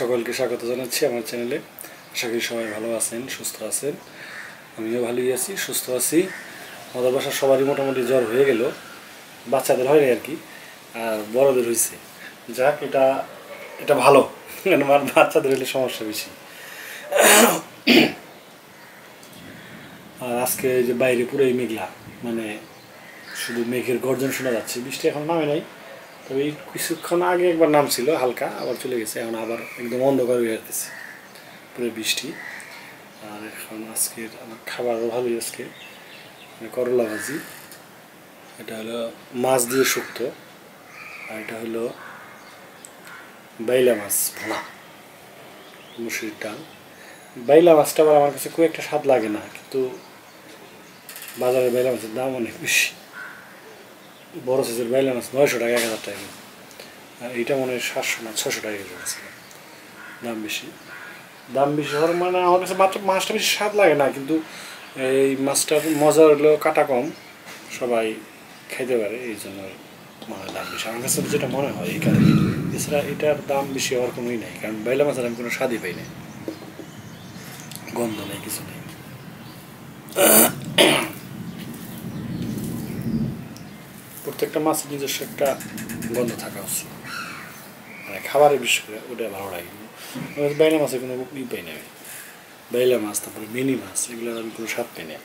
সকলকে স্বাগত জানাচ্ছি আমার চ্যানেলে। আশা করি সবাই ভালো আছেন, সুস্থ আছেন। আমিও ভালোই আছি, সুস্থ আছি। আমাদের বাসার সবারই মোটামুটি জ্বর হয়ে গেল। বাচ্চাদের হয়নি আর কি, আর বড়দের হয়েছে যাক, এটা এটা ভালো। আমার বাচ্চাদের হলে সমস্যা বেশি। আর আজকে যে বাইরে পুরোই মেঘলা মানে শুধু মেঘের গর্জন শোনা যাচ্ছে, বৃষ্টি এখন নামে নাই। তবে কিছুক্ষণ আগে একবার নামছিল, হালকা, আবার চলে গেছে, এখন আবার একদম অন্ধকার হয়ে যেতেছে পুরো বৃষ্টি। আর এখন আজকের আমার খাবারও ভালোই আজকে মানে করলা ভাজি। এটা হলো মাছ দিয়ে শুক্তো, আর এটা হলো বাইলা মাছ ভোনা, মুসুরির ডাল। বাইলা মাছটা আবার আমার কাছে খুব একটা স্বাদ লাগে না, কিন্তু বাজারে বাইলা মাছের দাম অনেক বেশি। বড় সাইজের বাইলা মাছ নয়শো টাকা, এক হাজার টাকা। এইটা মনে হয় সাতশো না ছশো টাকা কেজি আছে। দাম বেশি। দাম বেশি হওয়ার মানে আমার কাছে মাত্র মাছটা বেশি স্বাদ লাগে না, কিন্তু এই মাছটার মজা হলো কাটা কম, সবাই খাইতে পারে, এই জন্য মানে দাম বেশি। আমার কাছে যেটা মনে হয় এই কারণে। এছাড়া এটার দাম বেশি হওয়ার কোনোই নাই, কারণ বাইলা মাছের আমি কোনো স্বাদই পাই না। গন্ধ নেই, কিছু নেই। প্রত্যেকটা মাছের নিজস্ব একটা গন্ধ থাকা উচিত। মানে খাবারের করে ওটা ভালো লাগে বাইলা মাছের কোনো ই পাই না আমি। বাইলা মাছ, তারপরে মিনি মাছ, এগুলোর আমি কোনো স্বাদ পাই না।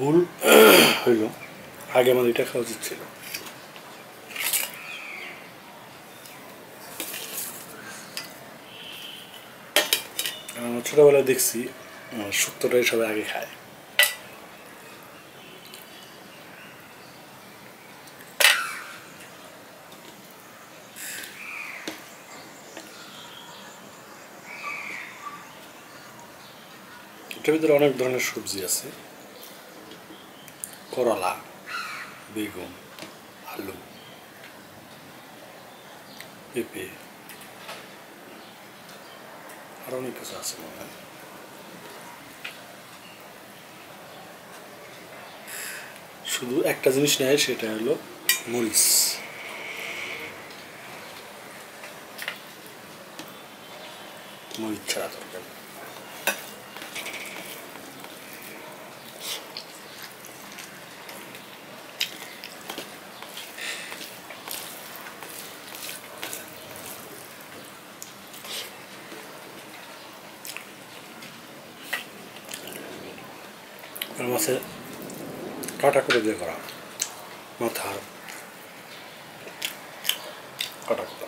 ভুল হইল। আগে আমার এটা খাওয়া উচিত ছিল। ছোটোবেলায় দেখছি শুক্তোটাই সবাই আগে খায়। এটার ভিতরে অনেক ধরনের সবজি আছে। করলা, বেগুন, আলু, পেঁপে, আর অনেক কিছু আছে মনে শুধু একটা জিনিস নেয়, সেটা হলো মরিচ। মরিচ ছাড়া তরকারি মাছের কাটা করে দিয়ে করা। মাথা কাটা করা।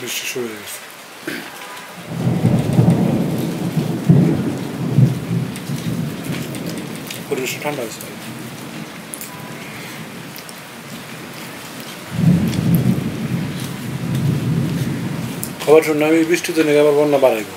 বৃষ্টি শুরু হয়ে গেছে পরিবেশটা ঠান্ডা হয়েছে খবর শুনে আমি বৃষ্টিতে নাকি আবার বন্যা বাড়াইব।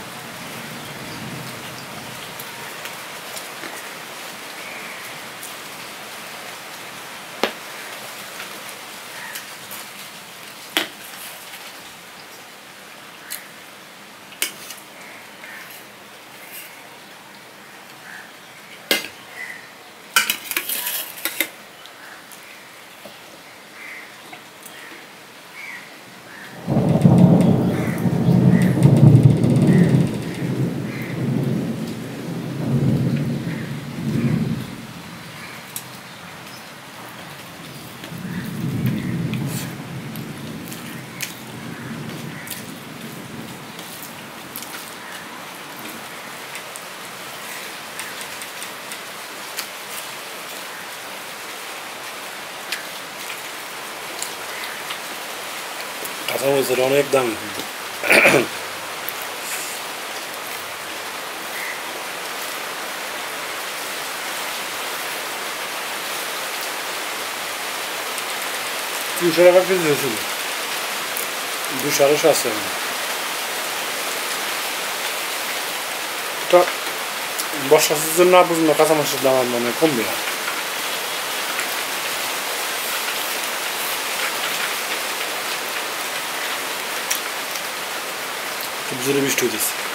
কাঁচামরিচের অনেক দাম তিনশো টাকা কেজি হয়েছিল দুশো আড়াইশো আছে এখন। এটা বর্ষা সিজন না পর্যন্ত কাঁচামাছের দাম মানে কমবে না জোরে বৃষ্টি হইতেছে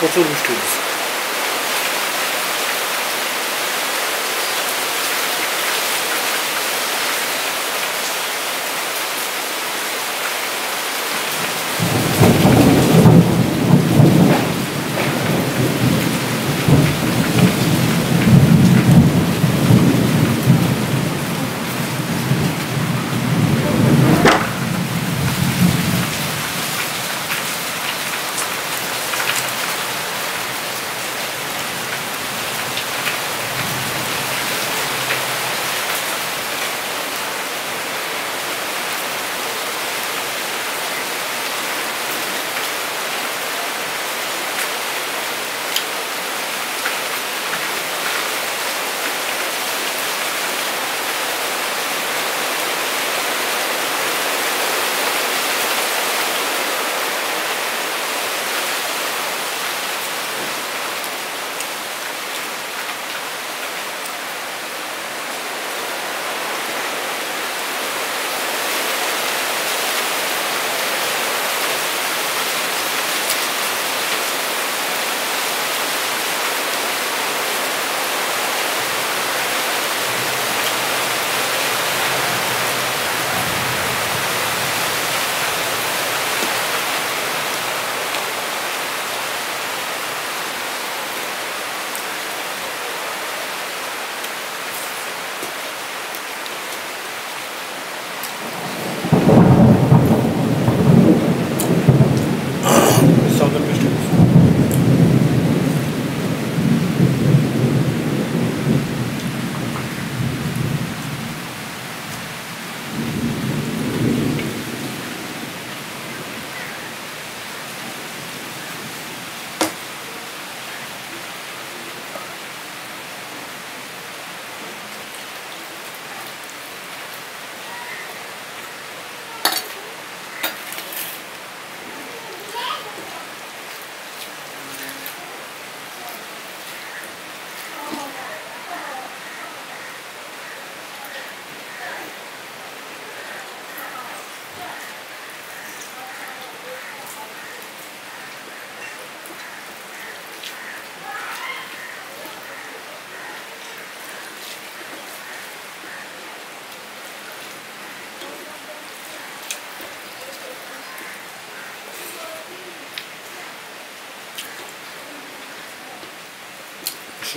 প্রচুর বৃষ্টি হচ্ছে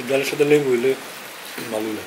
Дали ще да лего или малуле?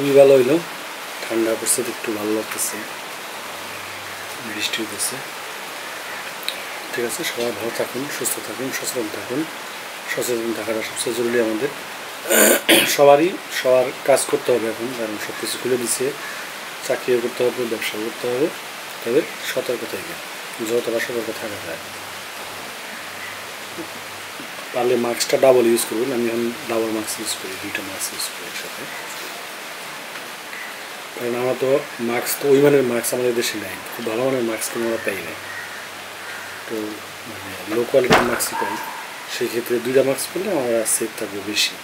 খুবই ভালো হইল। ঠান্ডা পড়ছে একটু ভালো লাগতেছে। বৃষ্টি হইতেছে। ঠিক আছে, সবাই ভালো থাকুন, সুস্থ থাকুন, সচেতন থাকুন। সচেতন থাকাটা সবচেয়ে জরুরি আমাদের। সবারই, সবার কাজ করতে হবে এখন, কারণ সব কিছু খুলে দিচ্ছে চাকরিও করতে হবে, ব্যবসা করতে হবে। তবে সতর্ক থেকে যতটা সতর্ক থাকা যায়। পারলে মাস্কটা ডাবল ইউজ করবেন আমি এখন ডাবল মাস্ক ইউজ করি, দুইটা মাস্ক ইউজ করি একসাথে। কারণ আমরা তো মাস্ক তো ওই মানের মাস্ক আমাদের দেশে নেই। খুব ভালো মানের মাস্ক কিন্তু আমরা পাই না তো মানে লো কোয়ালিটির মাস্কই পাই। সেই ক্ষেত্রে দুইটা মাস্ক পরলে আমরা সেফ থাকবে বেশি।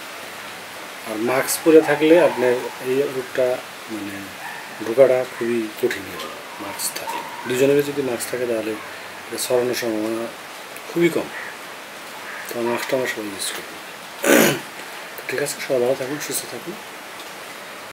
আর মাস্ক পরে থাকলে আপনার এই রোগটা মানে ঢোকাটা খুবই কঠিন হয়ে মাস্ক থাকলে। দুজনের যদি মাস্ক থাকে তাহলে এটা ছড়ানোর সম্ভাবনা খুবই কম। তো মাস্কটা আমরা সবাই ইউজ করব। ঠিক আছে, সবাই ভালো থাকুন, সুস্থ থাকুন।